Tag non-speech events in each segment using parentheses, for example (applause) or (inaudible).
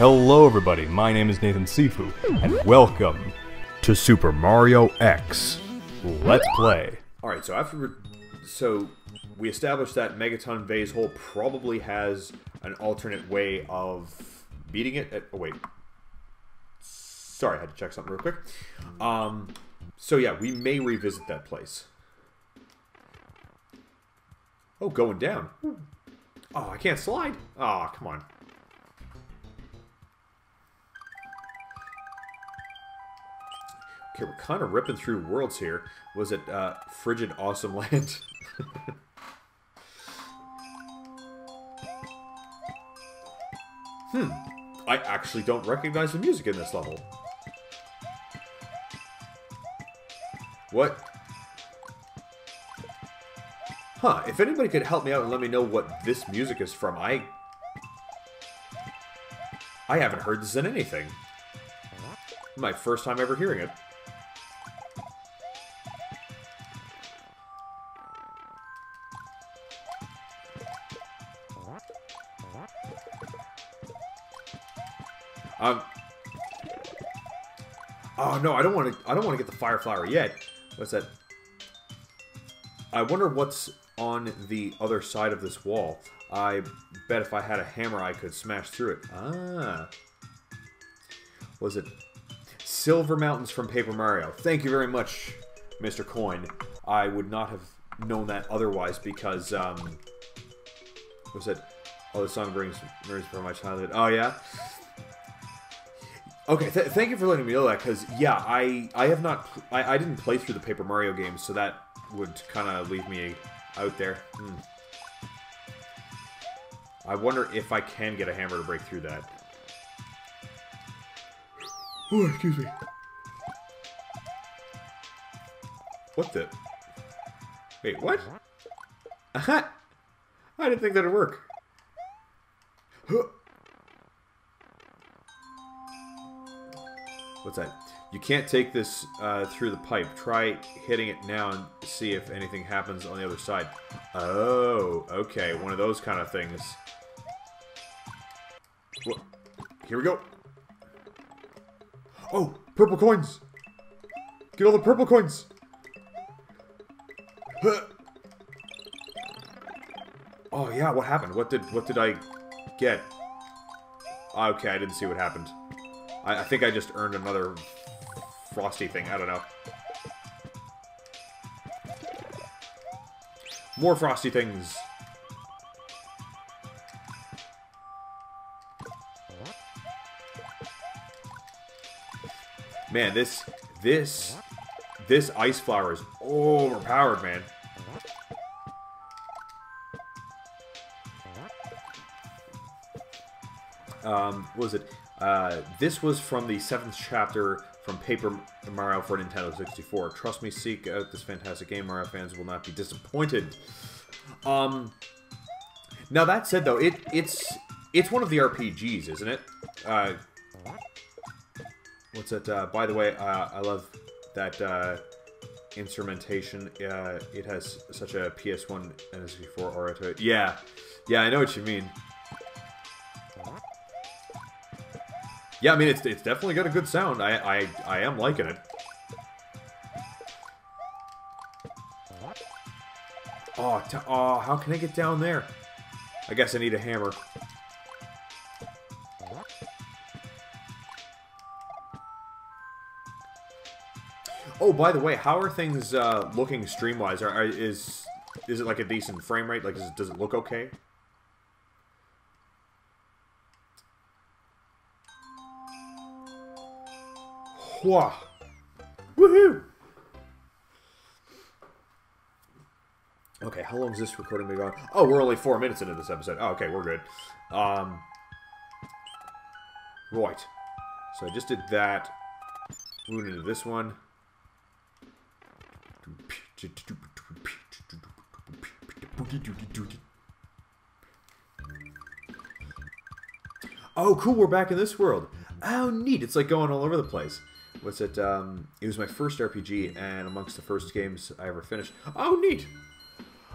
Hello everybody, my name is Nathan Sifu, and welcome to Super Mario X. Let's play. Alright, so after... So, we established that Megaton Vase Hole probably has an alternate way of beating it. At, oh, wait. Sorry, I had to check something real quick. Um, so yeah, we may revisit that place. Oh, going down. Oh, I can't slide. Oh, come on. Okay, we're kind of ripping through worlds here. Was it uh, Frigid Awesome (laughs) Land? hmm. I actually don't recognize the music in this level. What? Huh, if anybody could help me out and let me know what this music is from, I... I haven't heard this in anything. My first time ever hearing it. Um. Oh no, I don't want to. I don't want to get the fire flower yet. What's that? I wonder what's on the other side of this wall. I bet if I had a hammer, I could smash through it. Ah. Was it Silver Mountains from Paper Mario? Thank you very much, Mr. Coin. I would not have known that otherwise because, um... Was it? Oh, the song brings memories from my childhood. Oh, yeah? Okay, th thank you for letting me know that, because, yeah, I I have not... I, I didn't play through the Paper Mario games, so that would kind of leave me out there. Hmm. I wonder if I can get a hammer to break through that. Oh, excuse me. What the... Wait, what? Aha! I didn't think that'd work. Huh. What's that? You can't take this uh, through the pipe. Try hitting it now and see if anything happens on the other side. Oh, okay. One of those kind of things. Here we go. Oh, purple coins! Get all the purple coins! Oh yeah, what happened? What did what did I get? Okay, I didn't see what happened. I, I think I just earned another frosty thing. I don't know. More frosty things. Man, this, this, this ice flower is overpowered, man. Um, what was it? Uh, this was from the seventh chapter from Paper Mario for Nintendo 64. Trust me, seek out this fantastic game. Mario fans will not be disappointed. Um, now that said, though, it it's it's one of the RPGs, isn't it? Uh, what's it? Uh, by the way, uh, I love that uh, instrumentation. Uh, it has such a PS1 and 64 aura to it. Yeah, yeah, I know what you mean. Yeah, I mean, it's, it's definitely got a good sound. I, I, I am liking it. Oh, oh, how can I get down there? I guess I need a hammer. Oh, by the way, how are things uh, looking stream-wise? Are, are, is is it like a decent frame rate? Like, it, does it look okay? Whoa. Woohoo! Okay, how long is this recording been going? Oh, we're only four minutes into this episode. Oh, okay, we're good. Um, right. So I just did that. Moving into this one. Oh, cool, we're back in this world. Oh, neat. It's like going all over the place what's it? Um, it was my first RPG, and amongst the first games I ever finished. Oh, neat!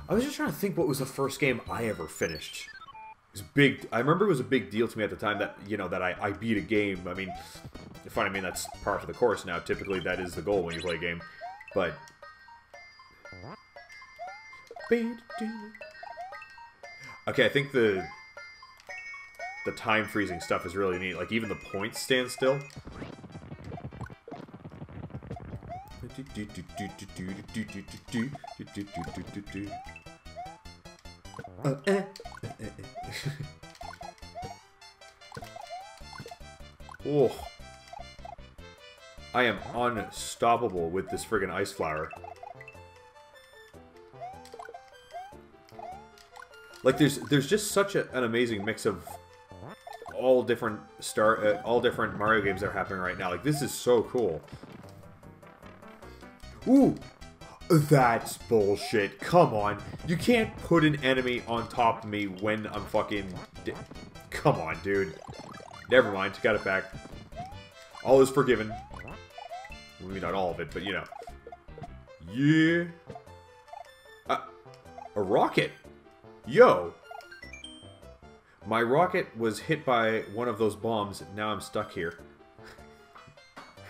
I was just trying to think what was the first game I ever finished. It was big. I remember it was a big deal to me at the time that you know that I, I beat a game. I mean, fine. I mean that's part of the course now. Typically, that is the goal when you play a game. But okay, I think the the time freezing stuff is really neat. Like even the points stand still. Oh. I am unstoppable with this friggin' ice flower. Like there's there's just such a, an amazing mix of all different star uh, all different Mario games that are happening right now. Like this is so cool. Ooh, that's bullshit. Come on. You can't put an enemy on top of me when I'm fucking... Come on, dude. Never mind. Got it back. All is forgiven. Maybe not all of it, but you know. Yeah. Uh, a rocket. Yo. My rocket was hit by one of those bombs. Now I'm stuck here.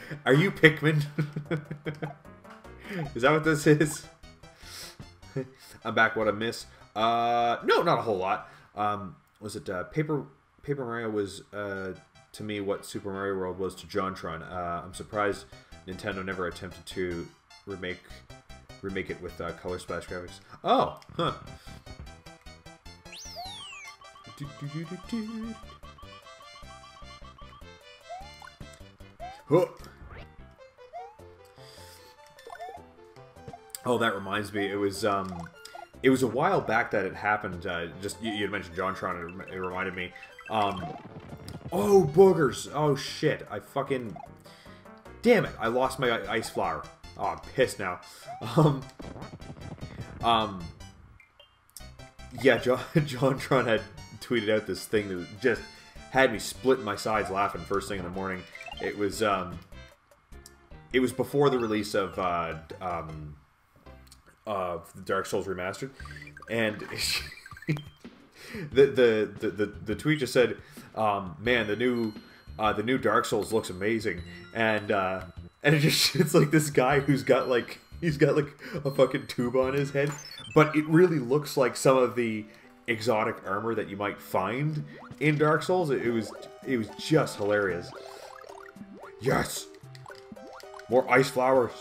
(laughs) Are you Pikmin? (laughs) Is that what this is? (laughs) I'm back. What I miss? Uh, no, not a whole lot. Um, was it uh, Paper Paper Mario was uh, to me what Super Mario World was to JonTron. Uh, I'm surprised Nintendo never attempted to remake remake it with uh, color splash graphics. Oh, huh. Huh. Oh, that reminds me. It was um, it was a while back that it happened. Uh, just you, you mentioned JonTron. It, it reminded me. Um, oh boogers! Oh shit! I fucking damn it! I lost my ice flower. Oh, I'm pissed now. (laughs) Um, um, yeah, John, (laughs) JonTron had tweeted out this thing that just had me split my sides laughing first thing in the morning. It was um, it was before the release of uh, um of the Dark Souls remastered, and (laughs) the, the, the the the tweet just said, um, "Man, the new uh, the new Dark Souls looks amazing," and uh, and it just (laughs) it's like this guy who's got like he's got like a fucking tube on his head, but it really looks like some of the exotic armor that you might find in Dark Souls. It, it was it was just hilarious. Yes, more ice flowers.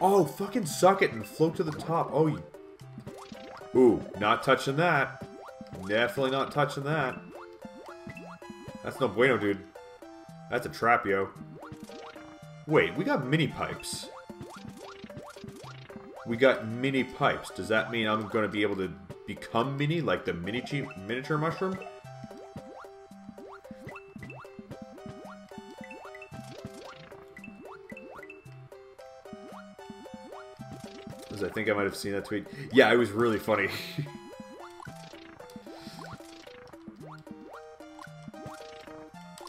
Oh, fucking suck it and float to the top. Oh, you... Ooh, not touching that. Definitely not touching that. That's no bueno, dude. That's a trap, yo. Wait, we got mini pipes. We got mini pipes. Does that mean I'm going to be able to become mini, like the mini miniature mushroom? I think I might have seen that tweet. Yeah, it was really funny. (laughs)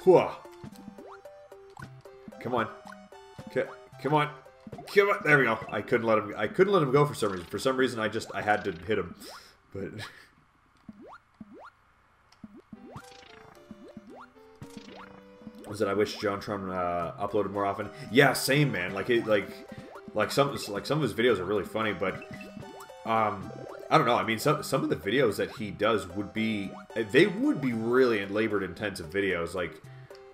Come on. Come on. Come on. There we go. I couldn't let him I couldn't let him go for some reason. For some reason I just I had to hit him. But (laughs) was it I wish JonTron uh, uploaded more often. Yeah, same man. Like it like like some like some of his videos are really funny, but um, I don't know. I mean, some some of the videos that he does would be they would be really labored intensive videos. Like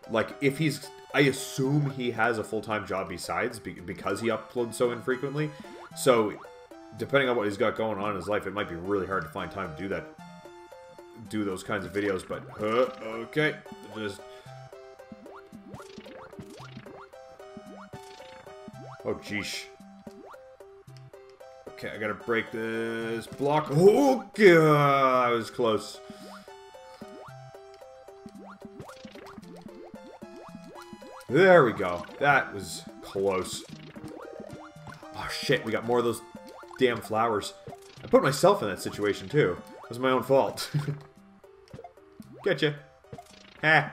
like if he's I assume he has a full time job besides because he uploads so infrequently. So depending on what he's got going on in his life, it might be really hard to find time to do that, do those kinds of videos. But uh, okay, just Oh, jeesh. Okay, I gotta break this block. Oh, God! I was close. There we go. That was close. Oh, shit. We got more of those damn flowers. I put myself in that situation, too. It was my own fault. (laughs) Getcha. Ha.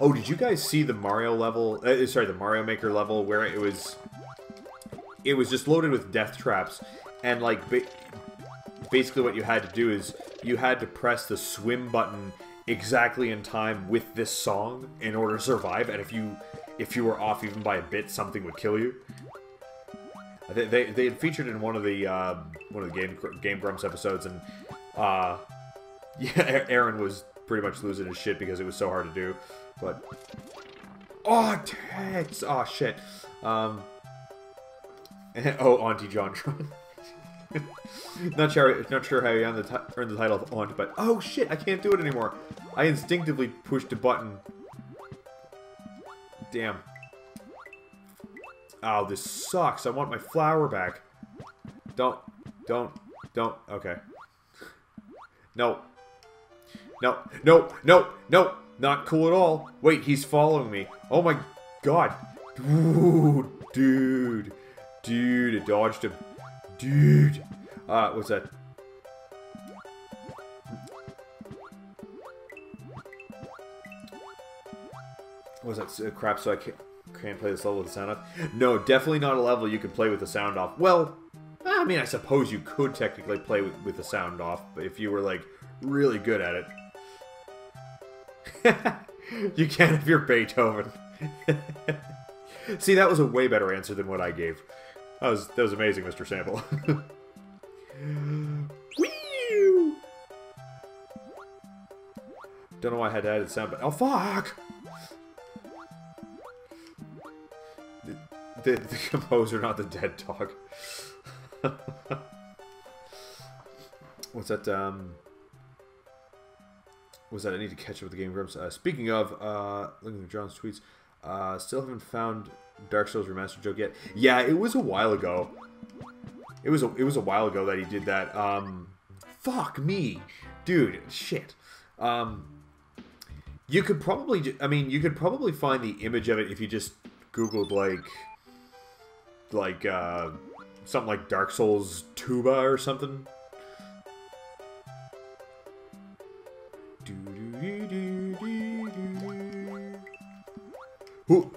Oh, did you guys see the Mario level? Uh, sorry, the Mario Maker level where it was, it was just loaded with death traps, and like ba basically what you had to do is you had to press the swim button exactly in time with this song in order to survive, and if you if you were off even by a bit, something would kill you. They, they, they had featured in one of the uh, one of the game Game Grumps episodes, and uh, (laughs) yeah, Arin was pretty much losing his shit because it was so hard to do. But oh, tits! Oh shit! Um, (laughs) oh, Auntie John. (laughs) not sure, not sure how you earned the, earned the title of Aunt, but oh shit! I can't do it anymore. I instinctively pushed a button. Damn. Oh, this sucks. I want my flower back. Don't, don't, don't. Okay. No. No, no, no, no. Not cool at all. Wait, he's following me. Oh my god. Dude, dude. Dude, it dodged him. Dude. Uh, what's that? Was that? Uh, crap, so I can't, can't play this level with the sound off? No, definitely not a level you can play with the sound off. Well, I mean, I suppose you could technically play with, with the sound off, but if you were, like, really good at it. (laughs) you can't you're Beethoven. (laughs) See, that was a way better answer than what I gave. That was that was amazing, Mr. Sample. (laughs) Don't know why I had to add the sound, but oh fuck! The, the, composer, not the dead dog. What's that? Um, was that I need to catch up with the Game Grumps. Uh, speaking of, uh, looking at John's tweets, uh, still haven't found Dark Souls Remastered joke yet. Yeah, it was a while ago. It was a it was a while ago that he did that. Um, fuck me, dude, shit. Um, you could probably, I mean, you could probably find the image of it if you just googled like, like uh, something like Dark Souls tuba or something. Who?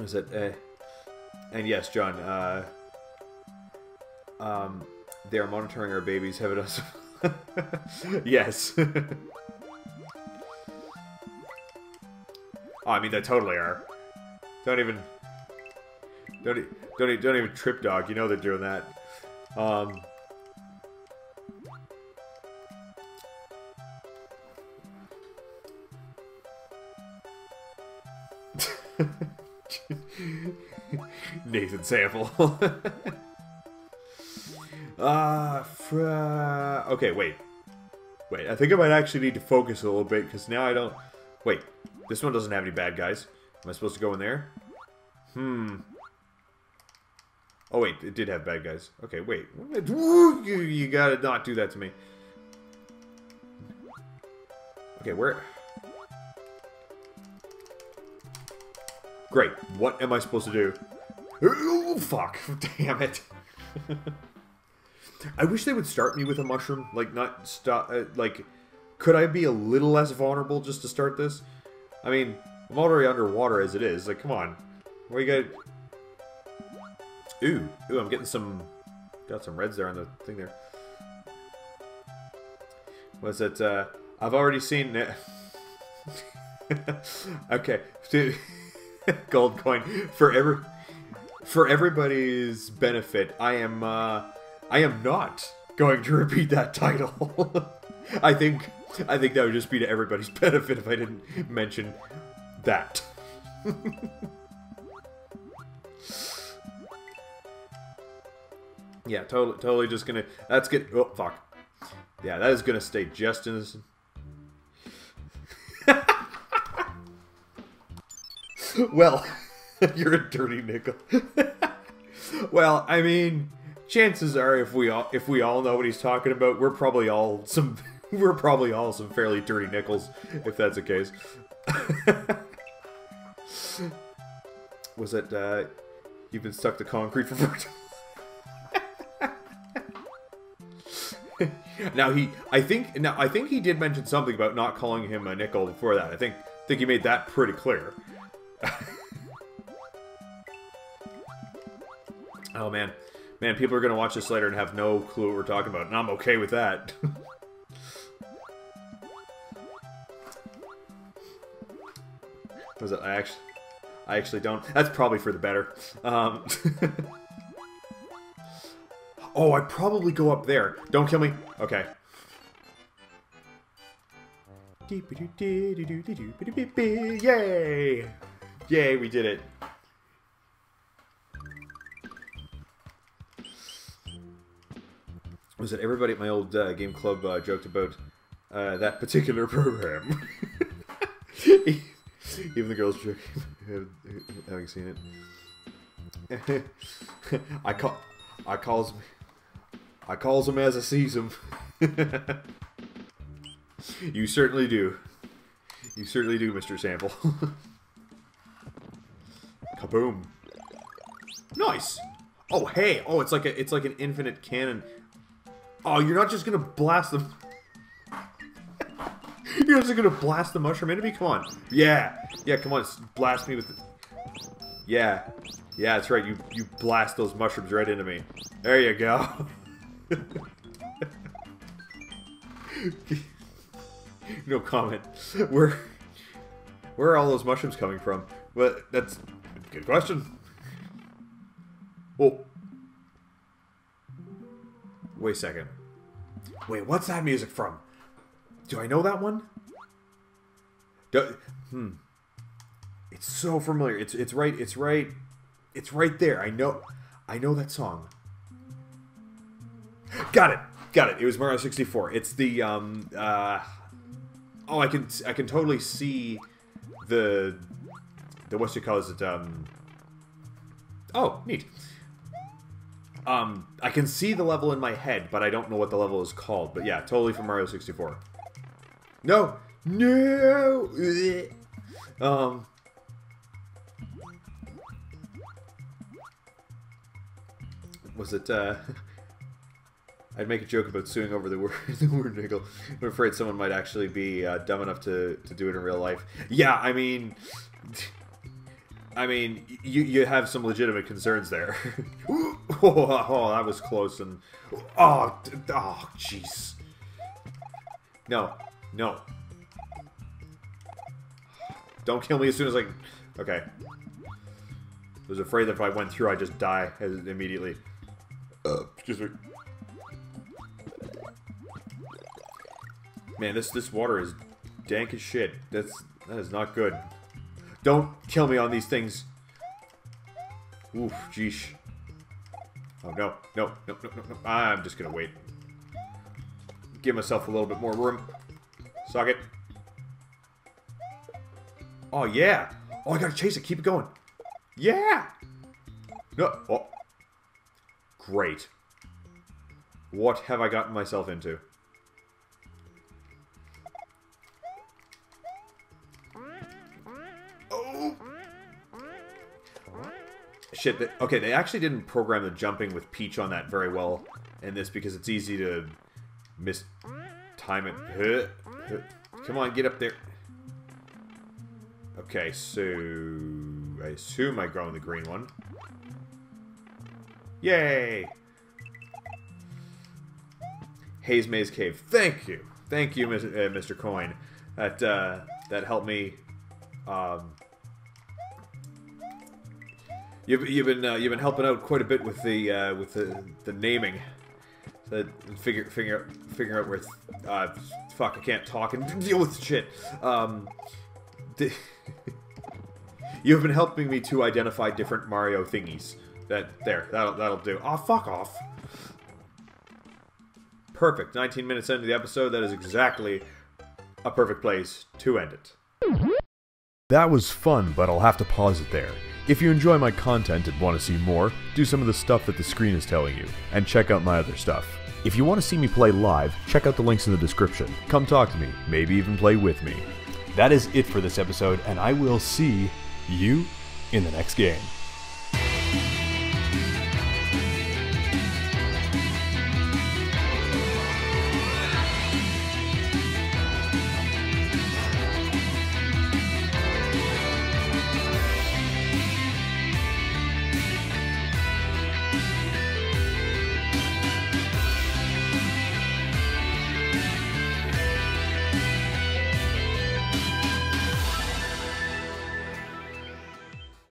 Is it? Uh, and yes, John. Uh, um, they are monitoring our babies. Have us. (laughs) yes. (laughs) oh, I mean, they totally are. Don't even. Don't don't don't even trip dog. You know they're doing that. Um. (laughs) Nathan Sample. Ah, (laughs) uh, okay, wait. Wait, I think I might actually need to focus a little bit, because now I don't... Wait, this one doesn't have any bad guys. Am I supposed to go in there? Hmm. Oh, wait, it did have bad guys. Okay, wait. You, gotta not do that to me. Okay, where... Great. What am I supposed to do? Oh, fuck. (laughs) Damn it. (laughs) I wish they would start me with a mushroom. Like, not stop. Uh, like, could I be a little less vulnerable just to start this? I mean, I'm already underwater as it is. Like, come on. Where you got... Ooh. Ooh, I'm getting some... Got some reds there on the thing there. Was it, uh... I've already seen... it. (laughs) okay. (laughs) Gold coin. For every for everybody's benefit, I am uh, I am not going to (laughs) repeat that title. I think I think that would just be to everybody's benefit if I didn't mention that. (laughs) yeah, totally, totally just gonna. That's good. Oh fuck. Yeah, that is gonna stay just in this. (laughs) well. (laughs) You're a dirty nickel. well, I mean, chances are if we all if we all know what he's talking about, we're probably all some we're probably all some fairly dirty nickels if that's the case. Was it, uh, you've been stuck to concrete for (laughs) now he, I think, now I think he did mention something about not calling him a nickel before that. I think, I think he made that pretty clear. (laughs) oh man, man, people are gonna watch this later and have no clue what we're talking about, and I'm okay with that. (laughs) Was it? I actually, I actually don't. That's probably for the better. Um, (laughs) oh, I'd probably go up there. Don't kill me. Okay. Yay! Yay, we did it. Was it everybody at my old uh, game club uh, joked about uh, that particular program? (laughs) Even the girls (laughs) having seen it. (laughs) I call, I calls, I calls him as I sees him. you certainly do. You certainly do, Mr. Sample. Kaboom! Nice. Oh hey, oh it's like a it's like an infinite cannon. Oh, you're not just gonna blast them. You're gonna blast the mushroom into me. Come on. Yeah, yeah. Come on, blast me with. Yeah, yeah. That's right. You you blast those mushrooms right into me. There you go. (laughs) no comment. Where where are all those mushrooms coming from? Well, that's good question. Oh. Wait a second. Wait, what's that music from? Do I know that one? Do, hmm. It's so familiar. It's it's right. It's right. It's right there. I know. I know that song. Got it. Got it. It was Mario 64. It's the um uh Oh, I can I can totally see the the what you call it um Oh, neat. Um, I can see the level in my head, but I don't know what the level is called. But yeah, totally from Mario 64. No! No! (laughs) Um... Was it, uh... (laughs) I'd make a joke about suing over the (laughs) word, the word nickel. I'm afraid someone might actually be uh, dumb enough to, to do it in real life. Yeah, I mean... I mean, you you have some legitimate concerns there. oh, oh, that was close and oh, oh, jeez. No, no. Don't kill me as soon as I. Okay. I was afraid that if I went through, I'd just die immediately. Uh, excuse me. Man, this this water is dank as shit. That's that is not good. Don't kill me on these things. Oof, jeesh. Oh, no, no, no, no, no, no. I'm just gonna wait. Give myself a little bit more room. Suck it. Oh, yeah. Oh, I gotta chase it. Keep it going. Yeah. No. Oh. Great. What have I gotten myself into? Oh. Shit, they, okay, they actually didn't program the jumping with Peach on that very well in this because it's easy to miss time it. Come on, get up there. Okay, so I assume I grow in the green one. Yay! Hazy Maze Cave. Thank you, thank you, Mr. Uh, Coin. That uh, that helped me um, You've, you've been uh, you've been helping out quite a bit with the uh, with the, the naming, so figure figure figure out where uh, fuck I can't talk and (laughs) deal with shit. Um, the, (laughs) you've been helping me to identify different Mario thingies. That there that'll that'll do. Oh fuck off. Perfect. 19 minutes into the episode. That is exactly a perfect place to end it. That was fun, but I'll have to pause it there. If you enjoy my content and want to see more, do some of the stuff that the screen is telling you, and check out my other stuff. If you want to see me play live, check out the links in the description. Come talk to me, maybe even play with me. That is it for this episode, and I will see you in the next game.